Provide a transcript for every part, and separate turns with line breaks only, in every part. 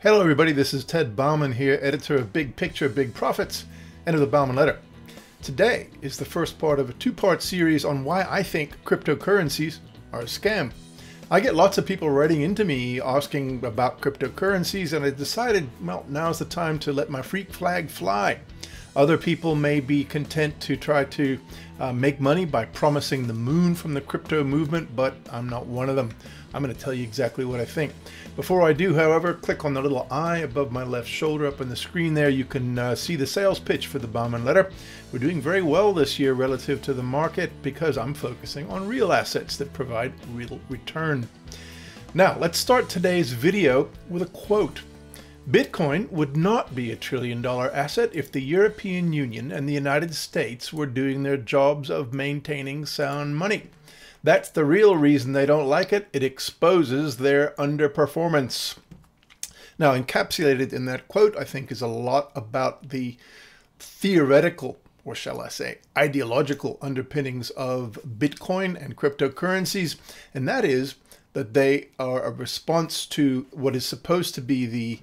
Hello, everybody. This is Ted Bauman here, editor of Big Picture, Big Profits, and of the Bauman Letter. Today is the first part of a two part series on why I think cryptocurrencies are a scam. I get lots of people writing into me asking about cryptocurrencies, and I decided, well, now's the time to let my freak flag fly. Other people may be content to try to uh, make money by promising the moon from the crypto movement, but I'm not one of them. I'm going to tell you exactly what I think. Before I do, however, click on the little eye above my left shoulder up on the screen there. You can uh, see the sales pitch for the Bauman letter. We're doing very well this year relative to the market because I'm focusing on real assets that provide real return. Now, let's start today's video with a quote Bitcoin would not be a trillion dollar asset if the European Union and the United States were doing their jobs of maintaining sound money. That's the real reason they don't like it. It exposes their underperformance. Now, encapsulated in that quote, I think, is a lot about the theoretical, or shall I say, ideological underpinnings of Bitcoin and cryptocurrencies, and that is that they are a response to what is supposed to be the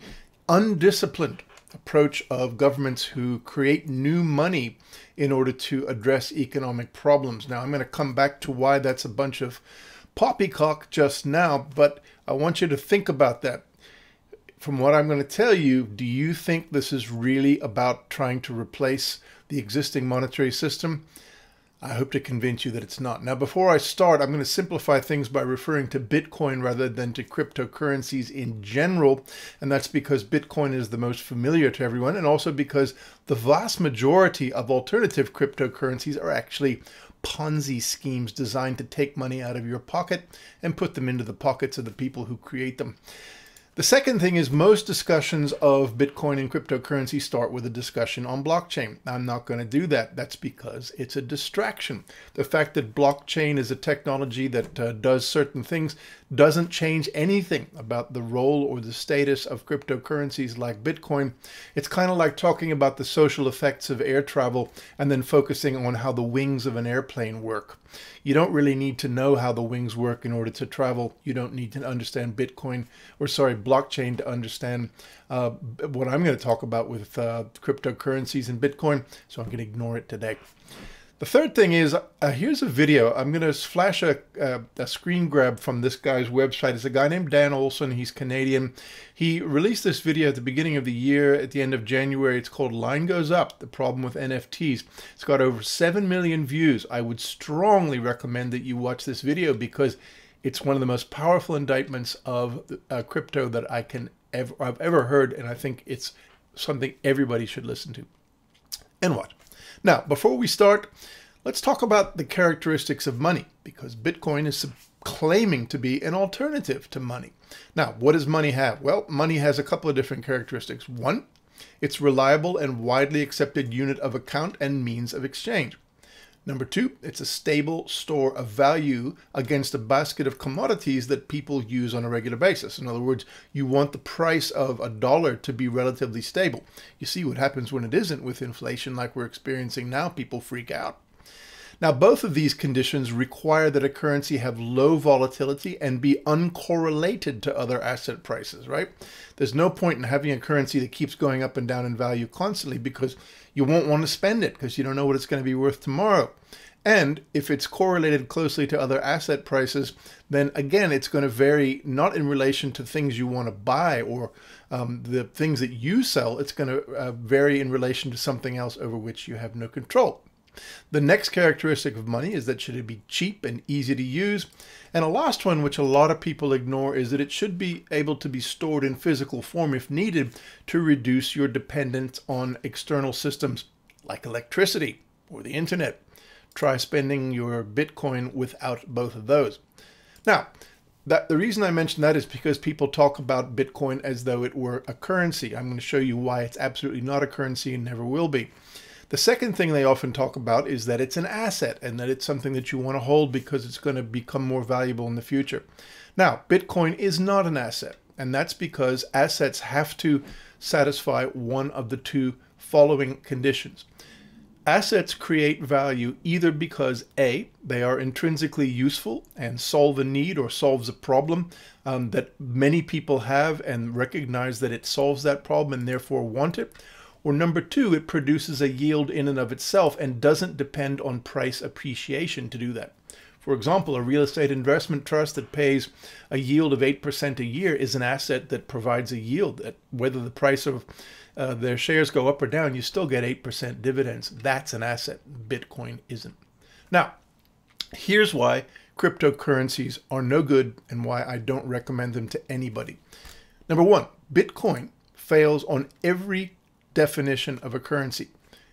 undisciplined approach of governments who create new money in order to address economic problems. Now, I'm going to come back to why that's a bunch of poppycock just now, but I want you to think about that. From what I'm going to tell you, do you think this is really about trying to replace the existing monetary system? I hope to convince you that it's not. Now, before I start, I'm going to simplify things by referring to Bitcoin rather than to cryptocurrencies in general. And that's because Bitcoin is the most familiar to everyone, and also because the vast majority of alternative cryptocurrencies are actually Ponzi schemes designed to take money out of your pocket and put them into the pockets of the people who create them. The second thing is most discussions of Bitcoin and cryptocurrency start with a discussion on blockchain. I'm not going to do that. That's because it's a distraction. The fact that blockchain is a technology that uh, does certain things doesn't change anything about the role or the status of cryptocurrencies like Bitcoin. It's kind of like talking about the social effects of air travel and then focusing on how the wings of an airplane work. You don't really need to know how the wings work in order to travel. You don't need to understand Bitcoin or, sorry, blockchain to understand uh, what I'm going to talk about with uh, cryptocurrencies and Bitcoin. So I'm going to ignore it today. The third thing is, uh, here's a video. I'm going to flash a, a, a, screen grab from this guy's website. It's a guy named Dan Olson. He's Canadian. He released this video at the beginning of the year, at the end of January. It's called Line Goes Up, the problem with NFTs. It's got over 7 million views. I would strongly recommend that you watch this video because it's one of the most powerful indictments of uh, crypto that I can ever, I've ever heard, and I think it's something everybody should listen to. And what? Now, before we start, let's talk about the characteristics of money because Bitcoin is claiming to be an alternative to money. Now, what does money have? Well, money has a couple of different characteristics. One, it's reliable and widely accepted unit of account and means of exchange. Number two, it's a stable store of value against a basket of commodities that people use on a regular basis. In other words, you want the price of a dollar to be relatively stable. You see what happens when it isn't with inflation like we're experiencing now, people freak out. Now, both of these conditions require that a currency have low volatility and be uncorrelated to other asset prices, right? There's no point in having a currency that keeps going up and down in value constantly because you won't want to spend it because you don't know what it's going to be worth tomorrow. And if it's correlated closely to other asset prices, then again, it's going to vary not in relation to things you want to buy or um, the things that you sell. It's going to uh, vary in relation to something else over which you have no control. The next characteristic of money is that should it be cheap and easy to use. And a last one, which a lot of people ignore, is that it should be able to be stored in physical form if needed to reduce your dependence on external systems like electricity or the internet. Try spending your Bitcoin without both of those. Now, that the reason I mention that is because people talk about Bitcoin as though it were a currency. I'm going to show you why it's absolutely not a currency and never will be. The second thing they often talk about is that it's an asset and that it's something that you want to hold because it's going to become more valuable in the future. Now, Bitcoin is not an asset, and that's because assets have to satisfy one of the two following conditions. Assets create value either because A, they are intrinsically useful and solve a need or solves a problem um, that many people have and recognize that it solves that problem and therefore want it. Or number two, it produces a yield in and of itself and doesn't depend on price appreciation to do that. For example, a real estate investment trust that pays a yield of 8% a year is an asset that provides a yield that whether the price of uh, their shares go up or down, you still get 8% dividends. That's an asset. Bitcoin isn't. Now, here's why cryptocurrencies are no good and why I don't recommend them to anybody. Number one, Bitcoin fails on every definition of a currency.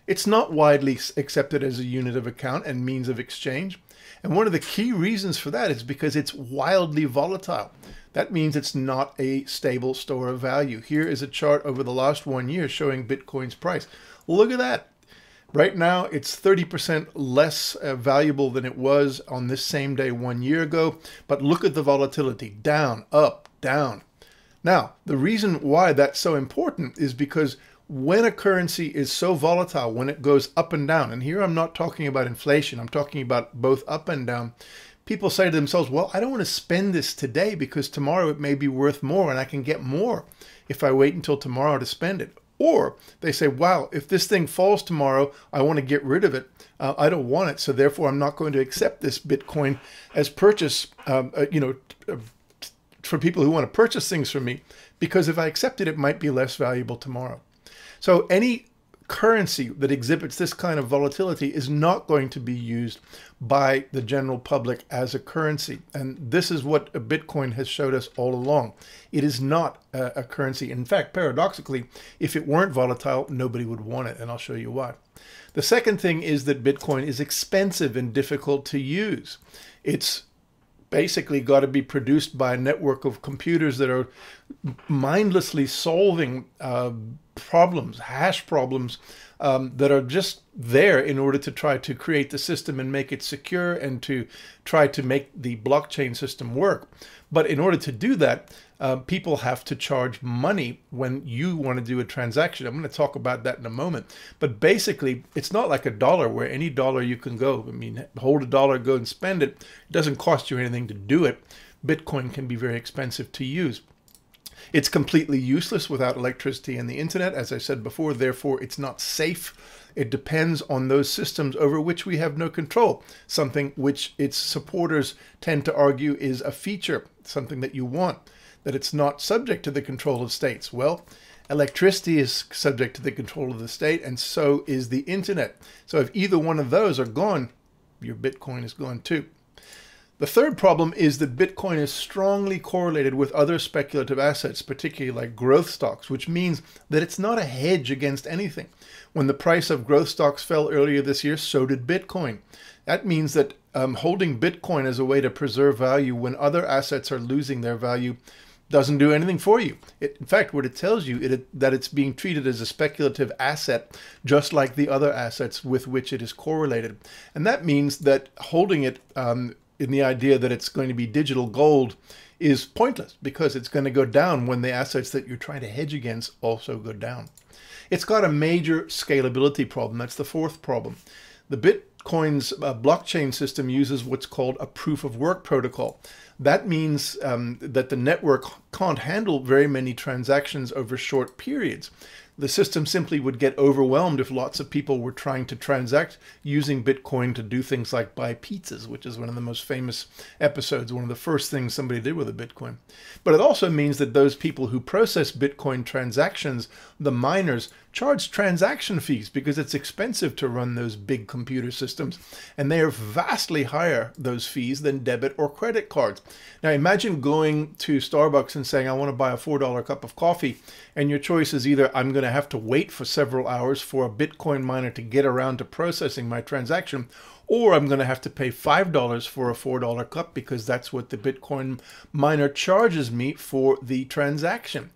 It's not widely accepted as a unit of account and means of exchange. And one of the key reasons for that is because it's wildly volatile. That means it's not a stable store of value. Here is a chart over the last one year showing Bitcoin's price. Look at that. Right now, it's 30% less uh, valuable than it was on this same day one year ago. But look at the volatility down, up, down. Now, the reason why that's so important is because when a currency is so volatile, when it goes up and down, and here I'm not talking about inflation, I'm talking about both up and down, people say to themselves, well, I don't want to spend this today because tomorrow it may be worth more and I can get more if I wait until tomorrow to spend it. Or they say, wow, if this thing falls tomorrow, I want to get rid of it. Uh, I don't want it, so therefore I'm not going to accept this Bitcoin as purchase, um, uh, you know, uh, for people who want to purchase things from me, because if I accept it, it might be less valuable tomorrow. So any currency that exhibits this kind of volatility is not going to be used by the general public as a currency. And this is what Bitcoin has showed us all along. It is not a, a, currency. In fact, paradoxically, if it weren't volatile, nobody would want it. And I'll show you why. The second thing is that Bitcoin is expensive and difficult to use. It's basically got to be produced by a network of computers that are mindlessly solving uh, problems, hash problems um, that are just there in order to try to create the system and make it secure and to try to make the blockchain system work. But in order to do that, uh, people have to charge money when you want to do a transaction. I'm going to talk about that in a moment. But basically, it's not like a dollar where any dollar you can go. I mean, hold a dollar, go and spend it. It doesn't cost you anything to do it. Bitcoin can be very expensive to use. It's completely useless without electricity and the internet, as I said before, therefore it's not safe. It depends on those systems over which we have no control, something which its supporters tend to argue is a feature, something that you want, that it's not subject to the control of states. Well, electricity is subject to the control of the state, and so is the internet. So if either one of those are gone, your Bitcoin is gone too. The third problem is that Bitcoin is strongly correlated with other speculative assets, particularly like growth stocks, which means that it's not a hedge against anything. When the price of growth stocks fell earlier this year, so did Bitcoin. That means that um, holding Bitcoin as a way to preserve value when other assets are losing their value doesn't do anything for you. It, in fact, what it tells you is that it's being treated as a speculative asset, just like the other assets with which it is correlated. And that means that holding it um, in the idea that it's going to be digital gold is pointless because it's going to go down when the assets that you're trying to hedge against also go down. It's got a major scalability problem. That's the fourth problem. The Bitcoin's uh, blockchain system uses what's called a proof of work protocol. That means um, that the network can't handle very many transactions over short periods the system simply would get overwhelmed if lots of people were trying to transact using Bitcoin to do things like buy pizzas, which is one of the most famous episodes, one of the first things somebody did with a Bitcoin. But it also means that those people who process Bitcoin transactions, the miners, charge transaction fees because it's expensive to run those big computer systems. And they are vastly higher, those fees, than debit or credit cards. Now imagine going to Starbucks and saying, I want to buy a $4 cup of coffee. And your choice is either I'm going to have to wait for several hours for a Bitcoin miner to get around to processing my transaction, or I'm going to have to pay $5 for a $4 cup because that's what the Bitcoin miner charges me for the transaction.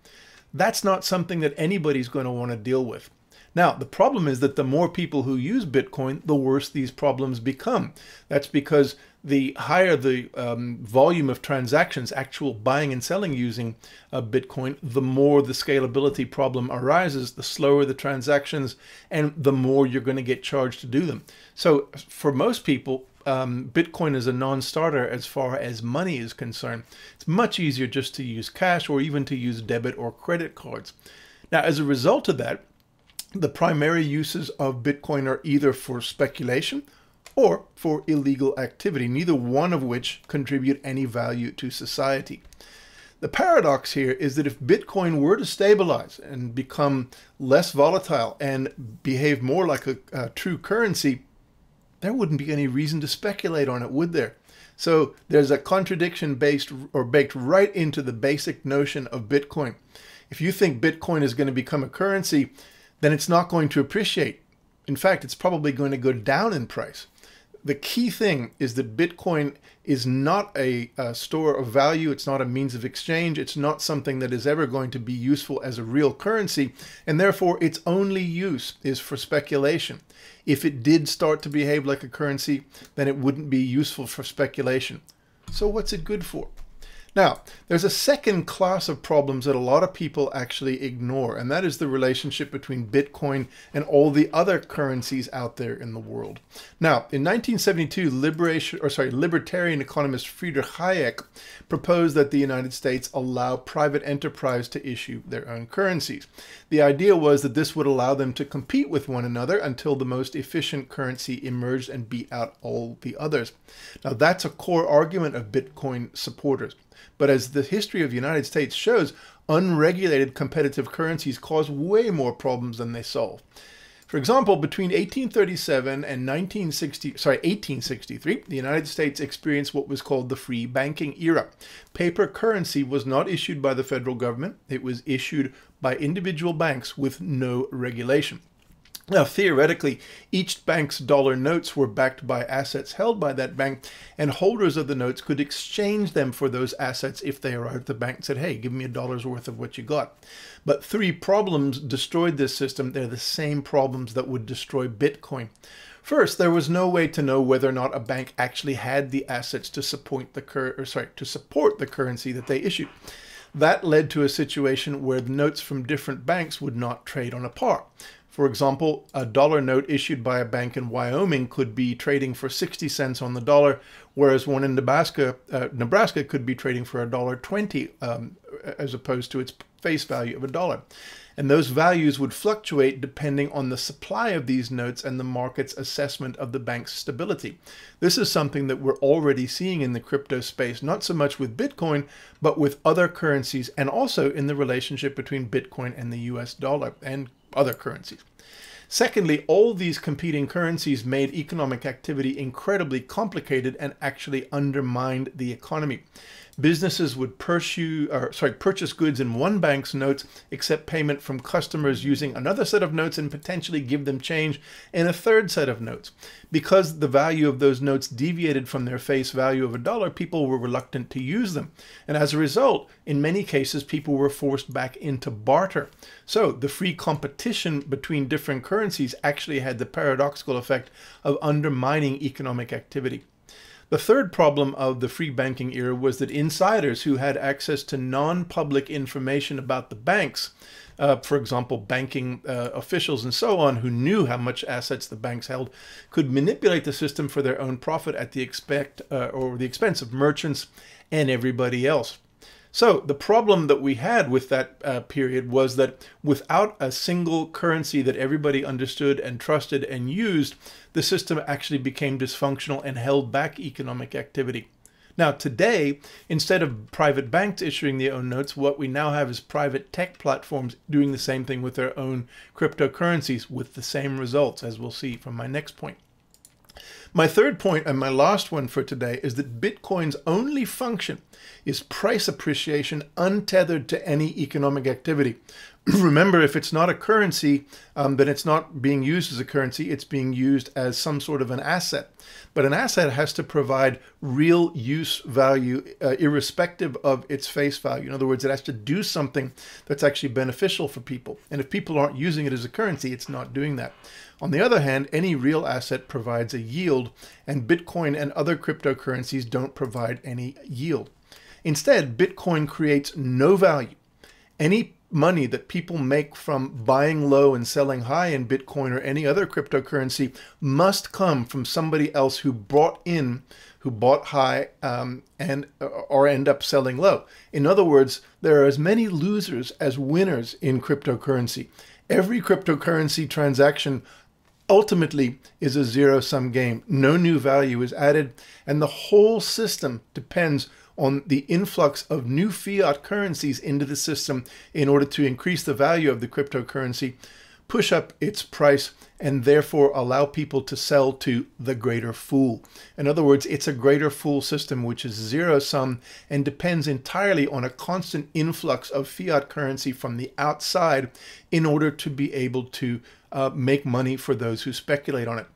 That's not something that anybody's going to want to deal with. Now, the problem is that the more people who use Bitcoin, the worse these problems become. That's because the higher the um, volume of transactions, actual buying and selling using uh, Bitcoin, the more the scalability problem arises, the slower the transactions, and the more you're going to get charged to do them. So, for most people, um, Bitcoin is a non starter as far as money is concerned. It's much easier just to use cash or even to use debit or credit cards. Now, as a result of that, the primary uses of Bitcoin are either for speculation or for illegal activity, neither one of which contribute any value to society. The paradox here is that if Bitcoin were to stabilize and become less volatile and behave more like a, a true currency, there wouldn't be any reason to speculate on it, would there? So there's a contradiction based or baked right into the basic notion of Bitcoin. If you think Bitcoin is going to become a currency, then it's not going to appreciate. In fact, it's probably going to go down in price the key thing is that Bitcoin is not a, a, store of value. It's not a means of exchange. It's not something that is ever going to be useful as a real currency. And therefore, its only use is for speculation. If it did start to behave like a currency, then it wouldn't be useful for speculation. So what's it good for? Now, there's a second class of problems that a lot of people actually ignore, and that is the relationship between Bitcoin and all the other currencies out there in the world. Now, in 1972, liberation, or sorry, libertarian economist Friedrich Hayek proposed that the United States allow private enterprise to issue their own currencies. The idea was that this would allow them to compete with one another until the most efficient currency emerged and beat out all the others. Now, that's a core argument of Bitcoin supporters. But as the history of the United States shows, unregulated competitive currencies cause way more problems than they solve. For example, between 1837 and 1960, sorry, 1863, the United States experienced what was called the free banking era. Paper currency was not issued by the federal government. It was issued by individual banks with no regulation. Now, theoretically, each bank's dollar notes were backed by assets held by that bank, and holders of the notes could exchange them for those assets if they arrived at the bank and said, hey, give me a dollar's worth of what you got. But three problems destroyed this system. They're the same problems that would destroy Bitcoin. First, there was no way to know whether or not a bank actually had the assets to support the cur- or sorry, to support the currency that they issued. That led to a situation where the notes from different banks would not trade on a par. For example, a dollar note issued by a bank in Wyoming could be trading for 60 cents on the dollar, whereas one in Nebraska, uh, Nebraska could be trading for a dollar 20 um, as opposed to its face value of a dollar. And those values would fluctuate depending on the supply of these notes and the market's assessment of the bank's stability. This is something that we're already seeing in the crypto space, not so much with Bitcoin, but with other currencies, and also in the relationship between Bitcoin and the US dollar and other currencies. Secondly, all these competing currencies made economic activity incredibly complicated and actually undermined the economy. Businesses would pursue, or, sorry, purchase goods in one bank's notes, accept payment from customers using another set of notes, and potentially give them change in a third set of notes. Because the value of those notes deviated from their face value of a dollar, people were reluctant to use them. And as a result, in many cases, people were forced back into barter. So the free competition between different currencies actually had the paradoxical effect of undermining economic activity. The third problem of the free banking era was that insiders who had access to non public information about the banks, uh, for example, banking uh, officials and so on, who knew how much assets the banks held, could manipulate the system for their own profit at the expect uh, or the expense of merchants and everybody else. So the problem that we had with that uh, period was that without a single currency that everybody understood and trusted and used, the system actually became dysfunctional and held back economic activity. Now, today, instead of private banks issuing their own notes, what we now have is private tech platforms doing the same thing with their own cryptocurrencies with the same results, as we'll see from my next point. My third point and my last one for today is that Bitcoin's only function is price appreciation untethered to any economic activity. Remember, if it's not a currency, um, then it's not being used as a currency, it's being used as some sort of an asset. But an asset has to provide real use value, uh, irrespective of its face value. In other words, it has to do something that's actually beneficial for people. And if people aren't using it as a currency, it's not doing that. On the other hand, any real asset provides a yield yield, and Bitcoin and other cryptocurrencies don't provide any yield. Instead, Bitcoin creates no value. Any money that people make from buying low and selling high in Bitcoin or any other cryptocurrency must come from somebody else who brought in, who bought high um, and or end up selling low. In other words, there are as many losers as winners in cryptocurrency. Every cryptocurrency transaction ultimately is a zero sum game. No new value is added, and the whole system depends on the influx of new fiat currencies into the system in order to increase the value of the cryptocurrency, push up its price, and therefore allow people to sell to the greater fool. In other words, it's a greater fool system which is zero sum and depends entirely on a constant influx of fiat currency from the outside in order to be able to uh, make money for those who speculate on it.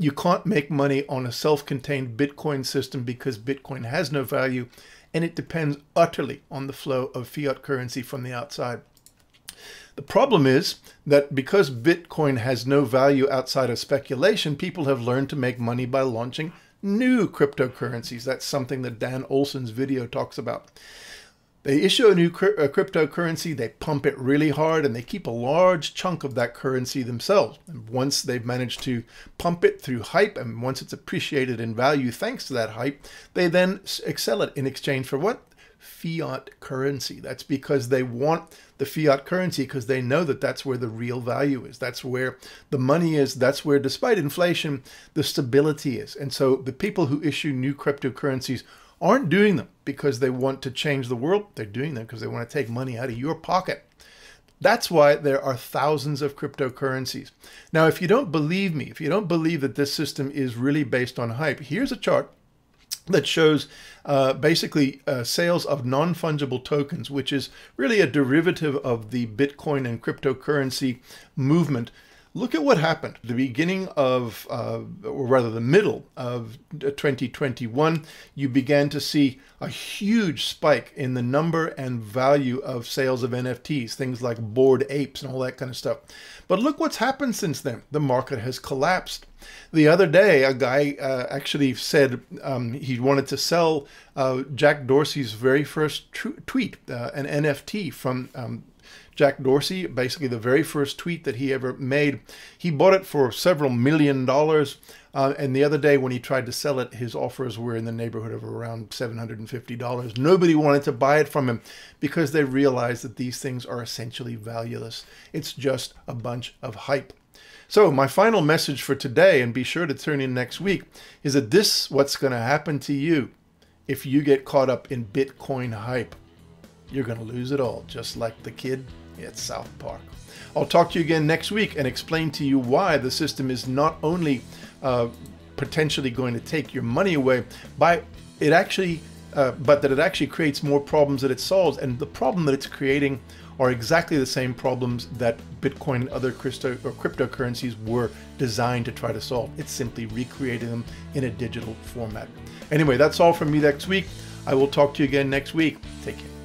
You can't make money on a self-contained Bitcoin system because Bitcoin has no value and it depends utterly on the flow of fiat currency from the outside. The problem is that because Bitcoin has no value outside of speculation, people have learned to make money by launching new cryptocurrencies. That's something that Dan Olson's video talks about. They issue a new a cryptocurrency, they pump it really hard, and they keep a large chunk of that currency themselves. And once they've managed to pump it through hype, and once it's appreciated in value thanks to that hype, they then excel it in exchange for what? Fiat currency. That's because they want the fiat currency because they know that that's where the real value is. That's where the money is. That's where, despite inflation, the stability is. And so the people who issue new cryptocurrencies aren't doing them because they want to change the world. They're doing them because they want to take money out of your pocket. That's why there are thousands of cryptocurrencies. Now, if you don't believe me, if you don't believe that this system is really based on hype, here's a chart that shows uh, basically uh, sales of non-fungible tokens, which is really a derivative of the Bitcoin and cryptocurrency movement Look at what happened. The beginning of, uh, or rather the middle of 2021, you began to see a huge spike in the number and value of sales of NFTs, things like Bored Apes and all that kind of stuff. But look what's happened since then. The market has collapsed. The other day, a guy uh, actually said um, he wanted to sell uh, Jack Dorsey's very first tweet, uh, an NFT from um, Jack Dorsey, basically the very first tweet that he ever made. He bought it for several million dollars. Uh, and the other day when he tried to sell it, his offers were in the neighborhood of around $750. Nobody wanted to buy it from him because they realized that these things are essentially valueless. It's just a bunch of hype. So my final message for today, and be sure to tune in next week, is that this what's going to happen to you if you get caught up in Bitcoin hype. You're going to lose it all, just like the kid at South Park. I'll talk to you again next week and explain to you why the system is not only uh, potentially going to take your money away, by it actually, uh, but that it actually creates more problems that it solves. And the problem that it's creating are exactly the same problems that Bitcoin and other crypto or cryptocurrencies were designed to try to solve. It's simply recreating them in a digital format. Anyway, that's all from me next week. I will talk to you again next week. Take care.